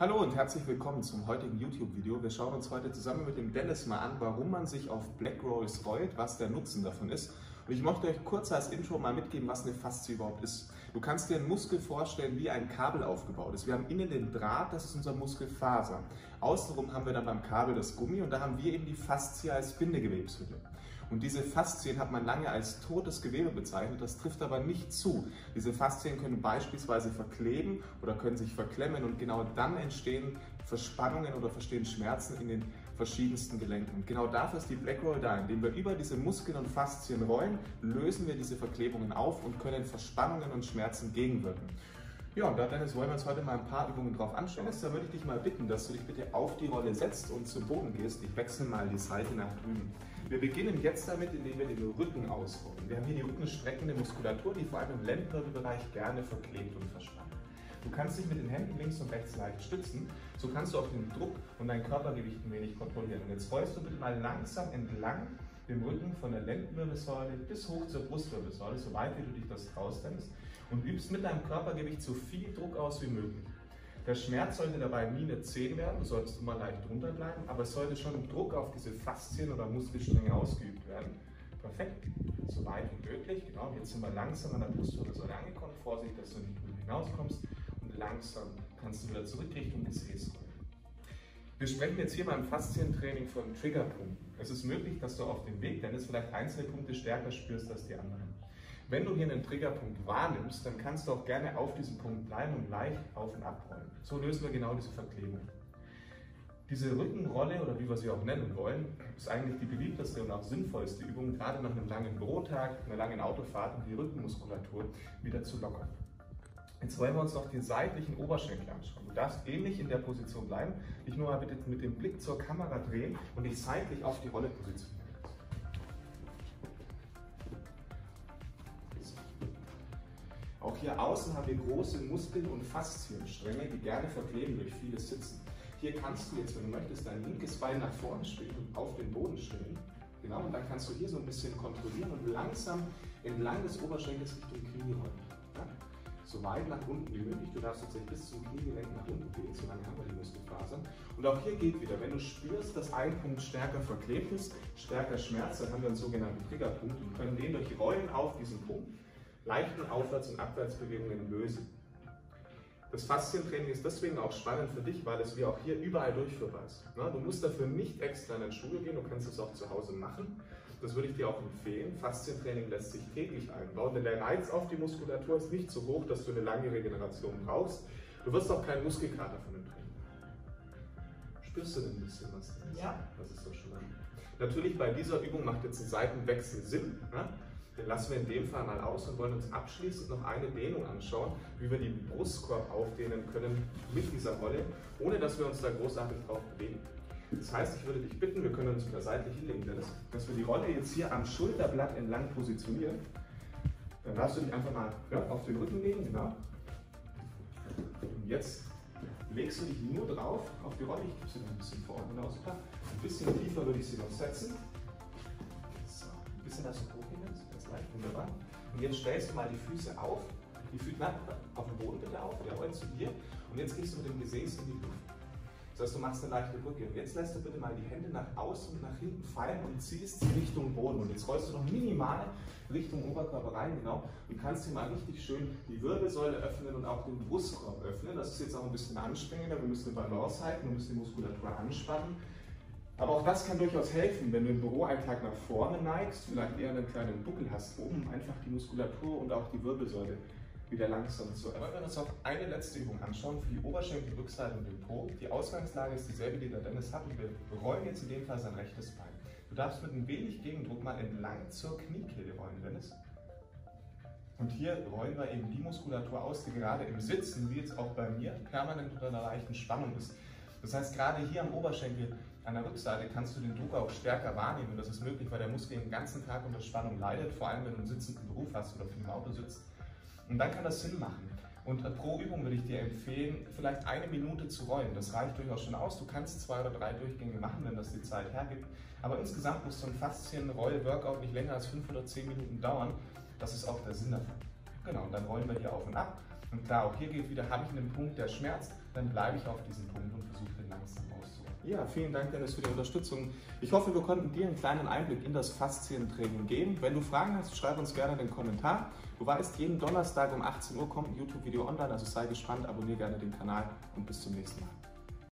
Hallo und herzlich willkommen zum heutigen YouTube-Video. Wir schauen uns heute zusammen mit dem Dennis mal an, warum man sich auf Black Rolls rollt, was der Nutzen davon ist. Und ich möchte euch kurz als Intro mal mitgeben, was eine Faszie überhaupt ist. Du kannst dir einen Muskel vorstellen, wie ein Kabel aufgebaut ist. Wir haben innen den Draht, das ist unser Muskelfaser. Außenrum haben wir dann beim Kabel das Gummi und da haben wir eben die Faszie als Bindegewebshülle. Und diese Faszien hat man lange als totes Gewebe bezeichnet, das trifft aber nicht zu. Diese Faszien können beispielsweise verkleben oder können sich verklemmen und genau dann entstehen Verspannungen oder entstehen Schmerzen in den verschiedensten Gelenken. Und genau dafür ist die Black Roll da. Indem wir über diese Muskeln und Faszien rollen, lösen wir diese Verklebungen auf und können Verspannungen und Schmerzen gegenwirken. Ja, und da Dennis wollen wir uns heute mal ein paar Übungen drauf anschauen. Dennis, da würde ich dich mal bitten, dass du dich bitte auf die Rolle setzt und zum Boden gehst. Ich wechsle mal die Seite nach drüben. Wir beginnen jetzt damit, indem wir den Rücken ausrollen. Wir haben hier die rückenstreckende Muskulatur, die vor allem im Lendenwirbelbereich gerne verklebt und verspannt. Du kannst dich mit den Händen links und rechts leicht stützen. So kannst du auch den Druck und dein Körpergewicht ein wenig kontrollieren. Und jetzt rollst du bitte mal langsam entlang dem Rücken von der Lendenwirbelsäule bis hoch zur Brustwirbelsäule, so weit wie du dich das traust, und übst mit deinem Körpergewicht so viel Druck aus wie möglich. Der Schmerz sollte dabei nie eine 10 werden, du solltest immer leicht drunter bleiben, aber es sollte schon Druck auf diese Faszien oder Muskelstränge ausgeübt werden. Perfekt, so weit wie möglich. Genau, jetzt sind wir langsam an der Brustwirbelsäule angekommen. Vorsicht, dass du nicht drüber hinauskommst. Und langsam kannst du wieder zurück Richtung Gesäß rollen. Wir sprechen jetzt hier beim Faszientraining von Triggerpunkten. Es ist möglich, dass du auf dem Weg Dennis vielleicht einzelne Punkte stärker spürst als die anderen. Wenn du hier einen Triggerpunkt wahrnimmst, dann kannst du auch gerne auf diesem Punkt bleiben und leicht auf und abrollen. So lösen wir genau diese Verklebung. Diese Rückenrolle oder wie wir sie auch nennen wollen, ist eigentlich die beliebteste und auch sinnvollste Übung, gerade nach einem langen Bürotag, einer langen Autofahrt, um die Rückenmuskulatur wieder zu lockern. Jetzt wollen wir uns noch den seitlichen Oberschenkel anschauen. Du darfst ähnlich in der Position bleiben, dich nur mal bitte mit dem Blick zur Kamera drehen und dich seitlich auf die Rolle positionieren. Auch hier außen haben wir große Muskeln- und Faszienstränge, die gerne verkleben durch vieles Sitzen. Hier kannst du jetzt, wenn du möchtest, dein linkes Bein nach vorne stellen und auf den Boden stellen. Genau, und dann kannst du hier so ein bisschen kontrollieren und langsam entlang des Oberschenkels Richtung Knie rollen. So weit nach unten wie möglich. Du darfst tatsächlich bis zum Kniegelenk nach unten gehen, so lange haben wir die Muskelfasern. Und auch hier geht wieder, wenn du spürst, dass ein Punkt stärker verklebt ist, stärker Schmerz, dann haben wir einen sogenannten Triggerpunkt und können den durch Rollen auf diesen Punkt leichten Aufwärts- und Abwärtsbewegungen lösen. Das Faszientraining ist deswegen auch spannend für dich, weil es wie auch hier überall durchführbar ist. Du musst dafür nicht extra in den Studio gehen, du kannst es auch zu Hause machen. Das würde ich dir auch empfehlen. Faszientraining lässt sich täglich einbauen, denn der Reiz auf die Muskulatur ist nicht so hoch, dass du eine lange Regeneration brauchst. Du wirst auch keinen Muskelkater von dem Training. Spürst du denn ein bisschen was? Ja. Das ist doch schon mal. Natürlich bei dieser Übung macht jetzt ein Seitenwechsel Sinn. Ne? Den lassen wir in dem Fall mal aus und wollen uns abschließend noch eine Dehnung anschauen, wie wir den Brustkorb aufdehnen können mit dieser Rolle, ohne dass wir uns da großartig drauf bewegen. Das heißt, ich würde dich bitten, wir können uns wieder seitlich hinlegen, Dennis, dass wir die Rolle jetzt hier am Schulterblatt entlang positionieren. Dann darfst du dich einfach mal ja, auf den Rücken legen, genau. Und jetzt legst du dich nur drauf auf die Rolle. Ich gebe sie noch ein bisschen vor und aus. Ein bisschen tiefer würde ich sie noch setzen. So, ein bisschen, dass du hochhängen leicht, wunderbar. Und jetzt stellst du mal die Füße auf, die Füße na, auf den Boden bitte auf, jawohl, zu dir. Und jetzt gehst du mit dem Gesäß in die Luft. Das heißt, du machst eine leichte Brücke. Und jetzt lässt du bitte mal die Hände nach außen und nach hinten fallen und ziehst sie Richtung Boden. Und jetzt rollst du noch minimal Richtung Oberkörper rein, genau. Und kannst hier mal richtig schön die Wirbelsäule öffnen und auch den Brustkorb öffnen. Das ist jetzt auch ein bisschen anstrengender. Wir müssen eine Balance halten, wir müssen die Muskulatur anspannen. Aber auch das kann durchaus helfen, wenn du im Büroalltag nach vorne neigst, vielleicht eher einen kleinen Buckel hast, um einfach die Muskulatur und auch die Wirbelsäule wieder langsam zu öffnen. Wir wollen uns noch eine letzte Übung anschauen für die Oberschenkel, Rückseite und den Po. Die Ausgangslage ist dieselbe, die der Dennis hat und wir rollen jetzt in dem Fall sein rechtes Bein. Du darfst mit ein wenig Gegendruck mal entlang zur Kniekehle rollen, Dennis. Und hier rollen wir eben die Muskulatur aus, die gerade im Sitzen, wie jetzt auch bei mir, permanent unter einer leichten Spannung ist. Das heißt, gerade hier am Oberschenkel an der Rückseite kannst du den Druck auch stärker wahrnehmen. Das ist möglich, weil der Muskel den ganzen Tag unter Spannung leidet, vor allem wenn du einen sitzenden Beruf hast oder viel im Auto sitzt. Und dann kann das Sinn machen. Und pro Übung würde ich dir empfehlen, vielleicht eine Minute zu rollen. Das reicht durchaus schon aus. Du kannst zwei oder drei Durchgänge machen, wenn das die Zeit hergibt. Aber insgesamt muss so ein Faszien-Roll-Workout nicht länger als fünf oder zehn Minuten dauern. Das ist auch der Sinn davon. Genau, und dann rollen wir hier auf und ab. Und klar, auch hier gilt wieder, habe ich einen Punkt, der schmerzt, dann bleibe ich auf diesem Punkt und versuche den langsam auszuholen. Ja, vielen Dank, Dennis, für die Unterstützung. Ich hoffe, wir konnten dir einen kleinen Einblick in das Faszientraining geben. Wenn du Fragen hast, schreib uns gerne den Kommentar. Du weißt, jeden Donnerstag um 18 Uhr kommt ein YouTube-Video online, also sei gespannt, abonniere gerne den Kanal und bis zum nächsten Mal.